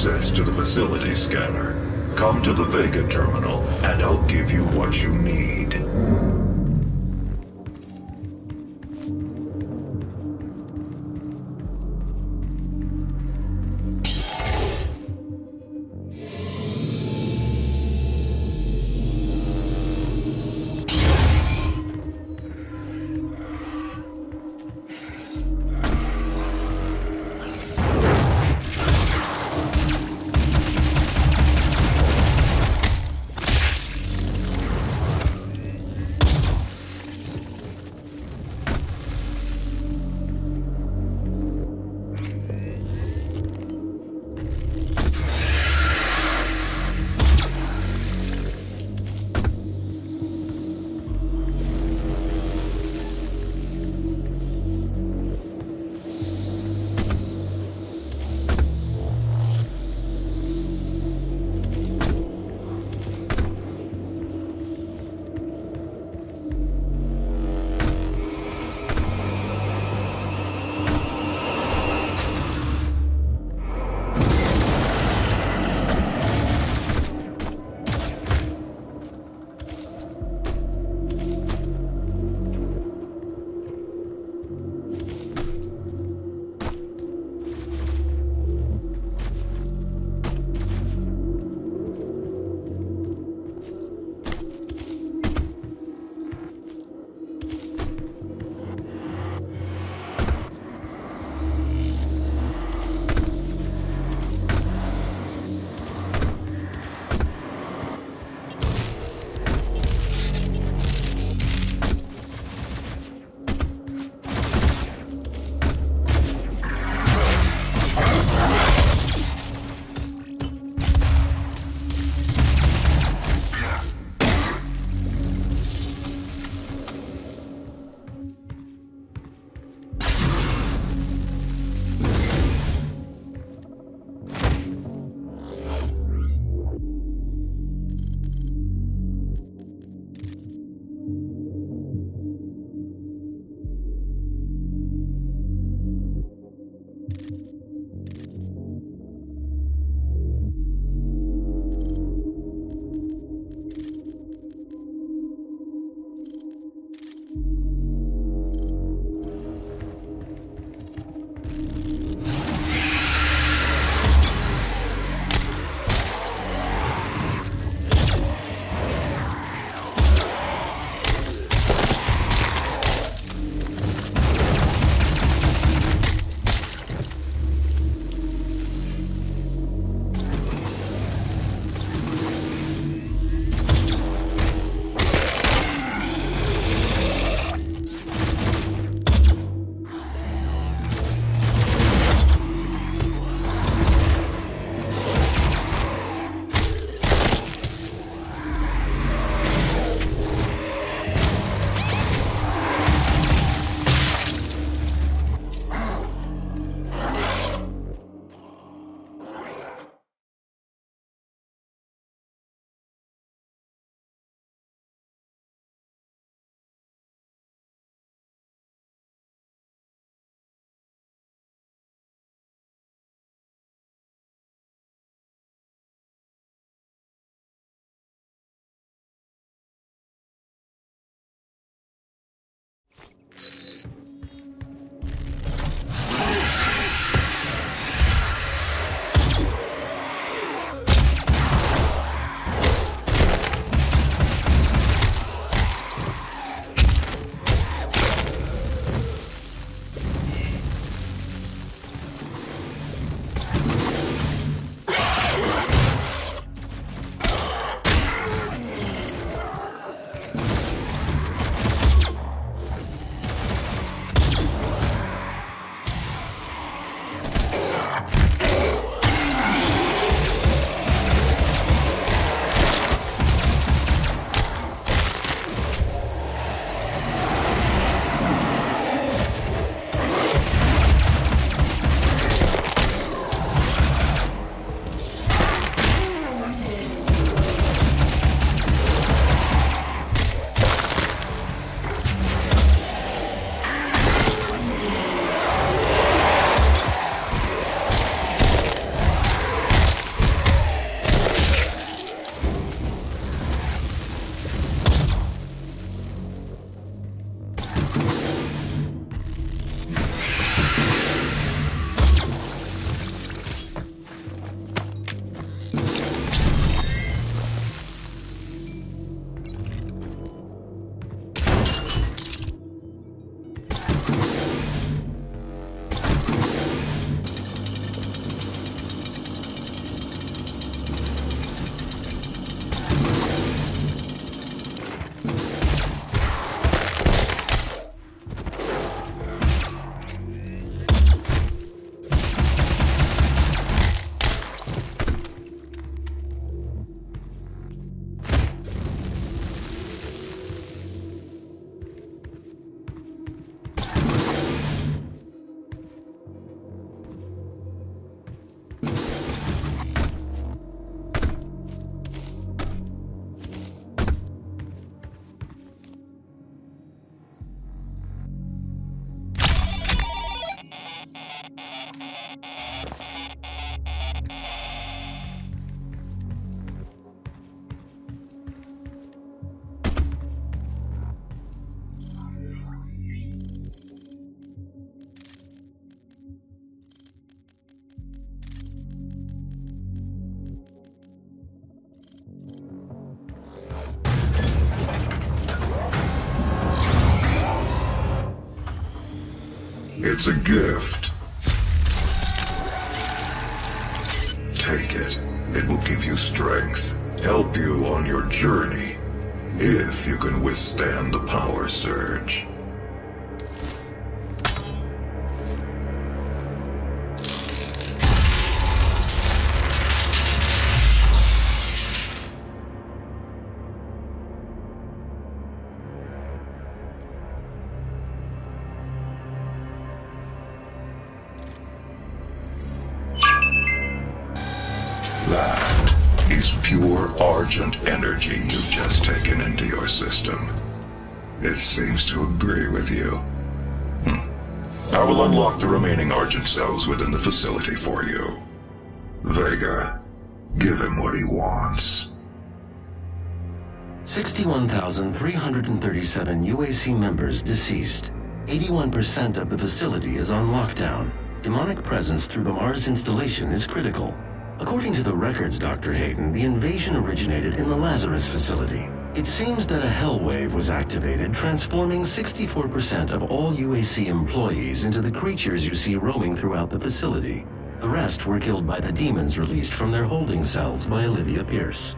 access to the facility scanner. Come to the Vega terminal, and I'll give you what you need. It's a gift. Pure Argent energy you've just taken into your system. It seems to agree with you. Hmm. I will unlock the remaining Argent cells within the facility for you. Vega, give him what he wants. 61,337 UAC members deceased. 81% of the facility is on lockdown. Demonic presence through the Mars installation is critical. According to the records, Dr. Hayden, the invasion originated in the Lazarus facility. It seems that a hell wave was activated, transforming 64% of all UAC employees into the creatures you see roaming throughout the facility. The rest were killed by the demons released from their holding cells by Olivia Pierce.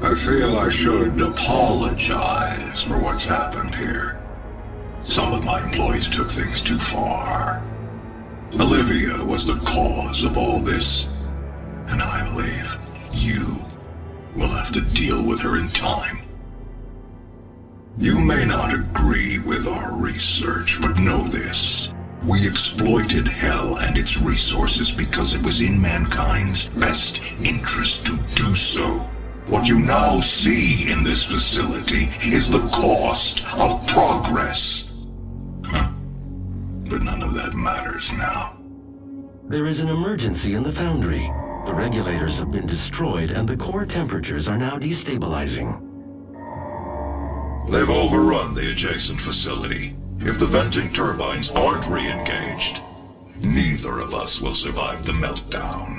I feel I should apologize for what's happened here. Some of my employees took things too far. Olivia was the cause of all this, and I believe you will have to deal with her in time. You may not agree with our research, but know this. We exploited Hell and its resources because it was in mankind's best interest to do so. What you now see in this facility is the cost of progress. That matters now. There is an emergency in the foundry. The regulators have been destroyed and the core temperatures are now destabilizing. They've overrun the adjacent facility. If the venting turbines aren't re-engaged, neither of us will survive the meltdown.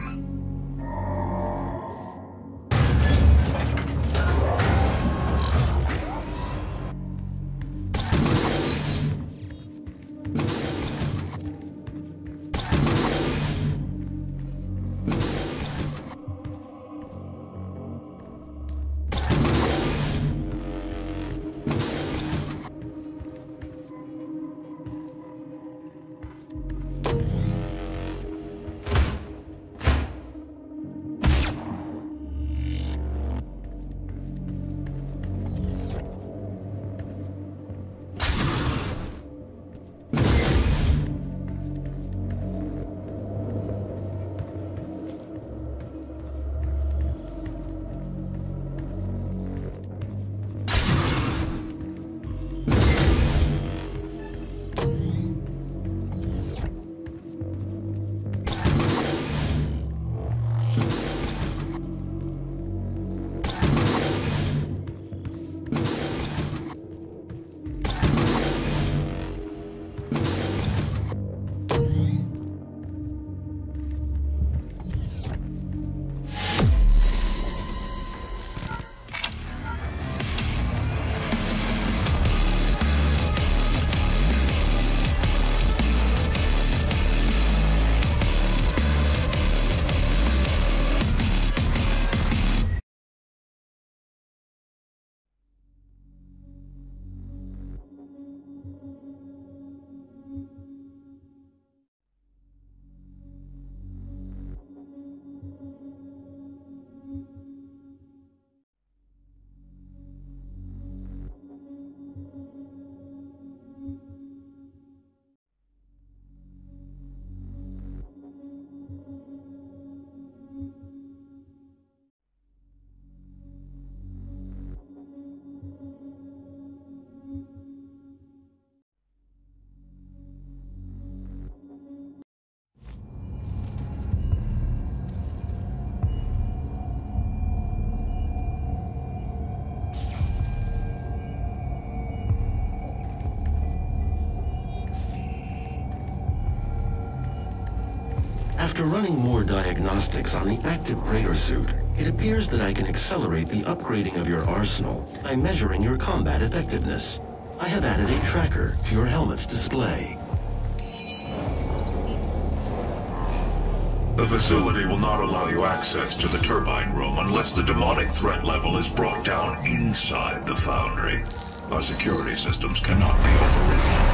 After running more diagnostics on the active Praetor suit, it appears that I can accelerate the upgrading of your arsenal by measuring your combat effectiveness. I have added a tracker to your helmet's display. The facility will not allow you access to the turbine room unless the demonic threat level is brought down inside the foundry. Our security systems cannot be overridden.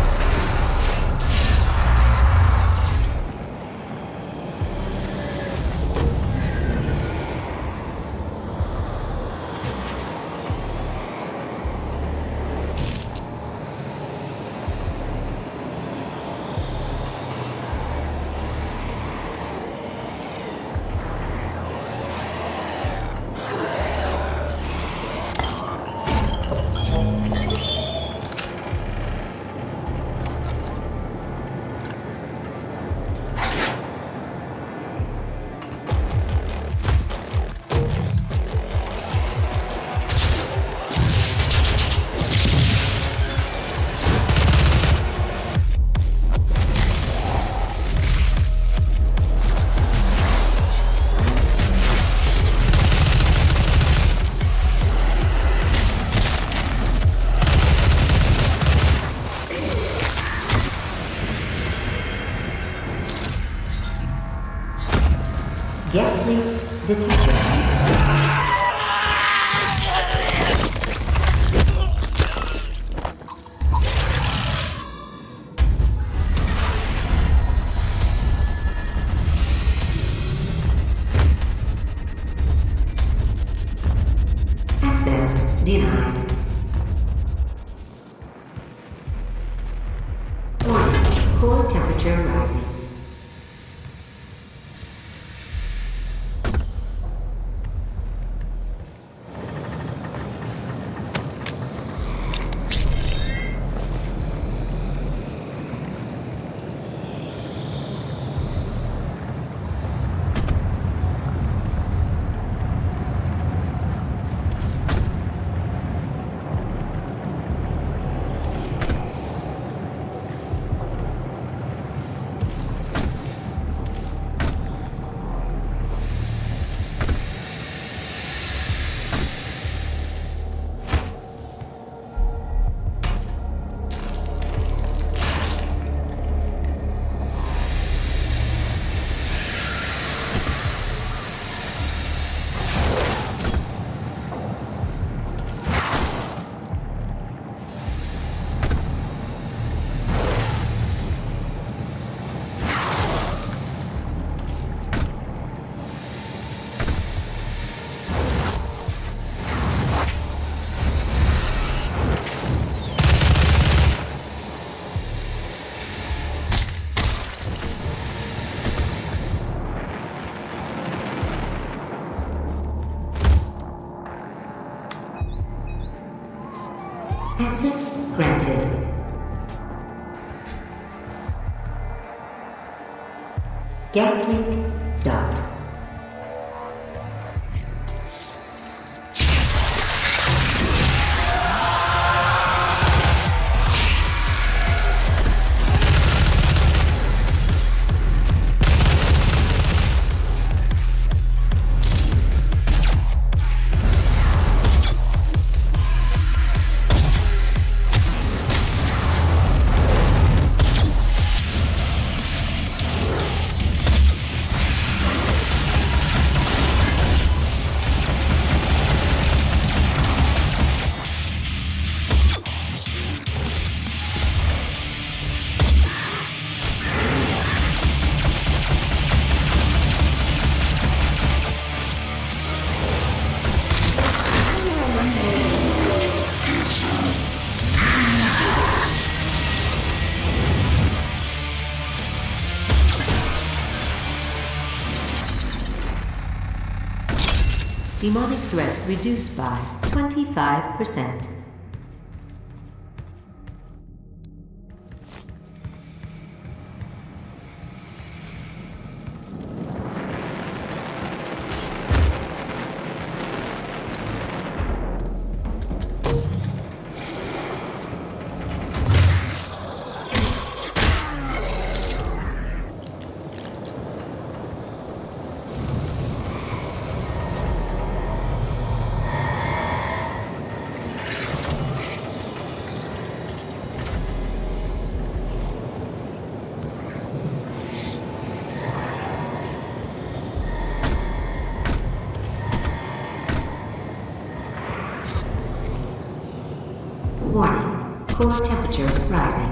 detected. Access granted. Gas leak stopped. Demonic threat reduced by 25%. Temperature rising.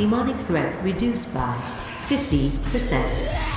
Demonic threat reduced by 50%.